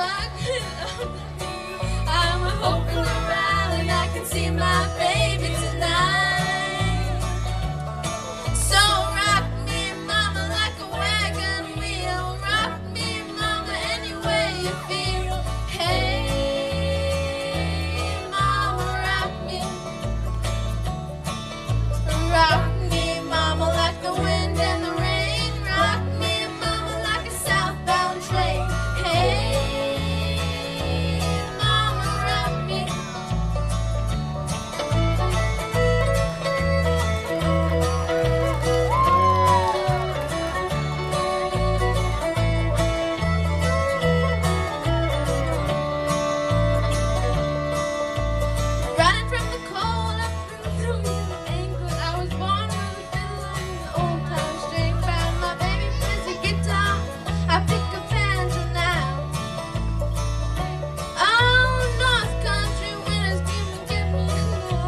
I'm hoping to and I can see my baby tonight.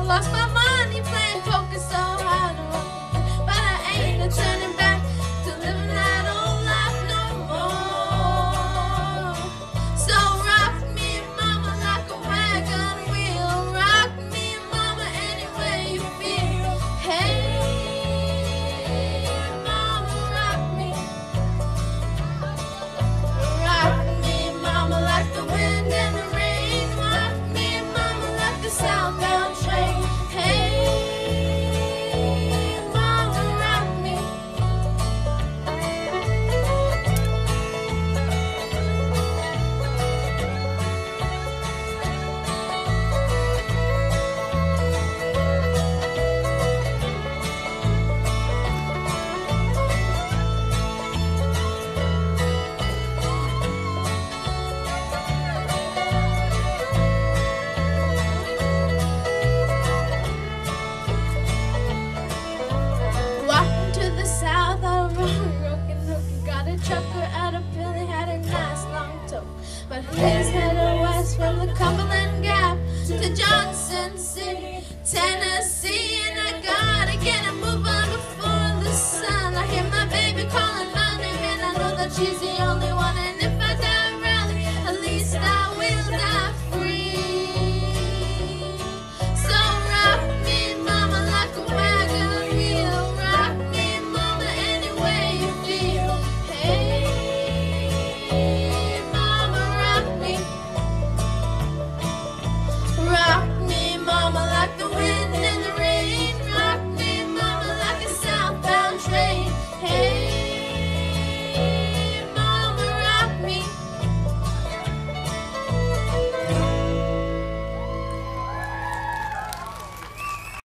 Lost my money playing poker so I rock me, mama, like a wagon wheel. Rock me, mama, any way you feel. Hey, mama, rock me, rock me, mama, like the wind and the rain. Rock me, mama, like the southbound.